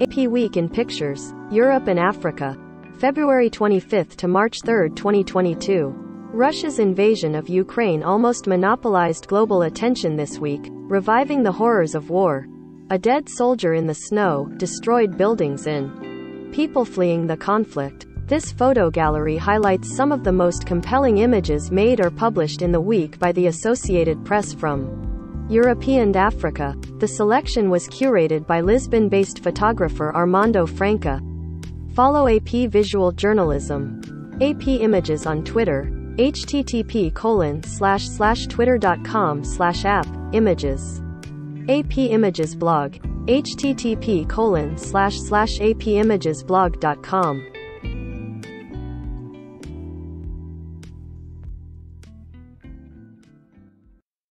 AP Week in Pictures, Europe and Africa. February 25 to March 3, 2022. Russia's invasion of Ukraine almost monopolized global attention this week, reviving the horrors of war. A dead soldier in the snow, destroyed buildings in. People fleeing the conflict. This photo gallery highlights some of the most compelling images made or published in the week by the Associated Press from Europe and Africa. The selection was curated by Lisbon-based photographer Armando Franca. Follow AP Visual Journalism. AP Images on Twitter. http colon slash slash twitter.com slash app images. AP Images blog. http colon slash slash apimagesblog.com.